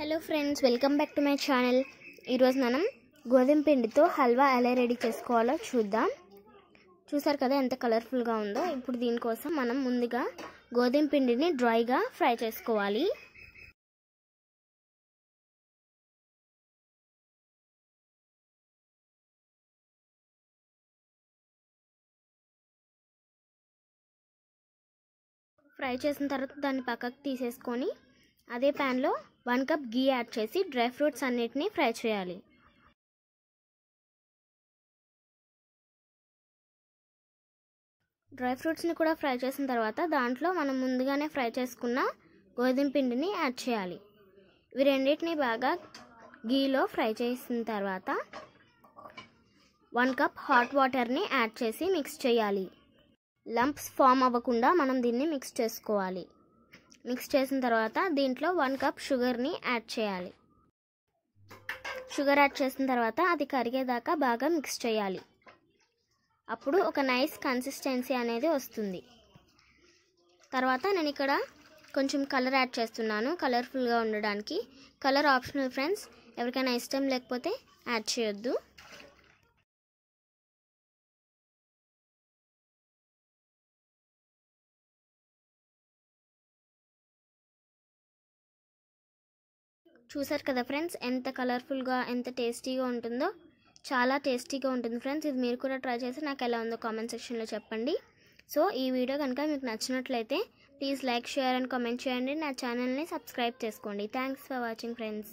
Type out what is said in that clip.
Hello friends welcome back to my channel. ఈరోజు మనం గోధుమ పిండితో హల్వా ఎలా రెడీ చేసుకోవాలో చూద్దాం. చూసారు కదా ఎంత కలర్ఫుల్గా ఉందో? ఇప్పుడు దీనికోసం మనం ముందుగా గోధుమ పిండిని డ్రైగా ఫ్రై చేసుకోవాలి. ఫ్రై చేసిన తర్వాత దాన్ని పక్కకు తీసేసుకొని అదే ప్యాన్లో వన్ కప్ గీ యాడ్ చేసి డ్రై ఫ్రూట్స్ అన్నిటినీ ఫ్రై చేయాలి. డ్రై ఫ్రూట్స్ని కూడా ఫ్రై చేసిన తర్వాత దాంట్లో మనం ముందుగానే ఫ్రై చేసుకున్న గోధుమ పిండిని యాడ్ చేయాలి. ఇవి రెండింటిని బాగా గీలో ఫ్రై చేసిన తర్వాత వన్ కప్ హాట్ వాటర్ని యాడ్ చేసి మిక్స్ చేయాలి. లంప్స్ ఫామ్ అవ్వకుండా మనం దీన్ని మిక్స్ చేసుకోవాలి. మిక్స్ చేసిన తర్వాత దీంట్లో వన్ కప్ షుగర్ని యాడ్ చేయాలి. షుగర్ యాడ్ చేసిన తర్వాత అది కరిగేదాకా బాగా మిక్స్ చేయాలి. అప్పుడు ఒక నైస్ కన్సిస్టెన్సీ అనేది వస్తుంది. తర్వాత నేను ఇక్కడ కొంచెం కలర్ యాడ్ చేస్తున్నాను. కలర్ఫుల్గా ఉండడానికి. కలర్ ఆప్షనల్ ఫ్రెండ్స్ ఎవరికైనా ఇష్టం లేకపోతే యాడ్ చేయొద్దు. చూసారు కదా ఫ్రెండ్స్ ఎంత కలర్ఫుల్గా ఎంత టేస్టీగా ఉంటుందో? చాలా టేస్టీగా ఉంటుంది ఫ్రెండ్స్. ఇది మీరు కూడా ట్రై చేసి నాకు ఎలా ఉందో కామెంట్ సెక్షన్లో చెప్పండి. సో ఈ వీడియో కనుక మీకు నచ్చినట్లయితే please like share and comment చేయండి. నా ఛానల్ని సబ్స్క్రైబ్ చేసుకోండి. Thanks for watching friends.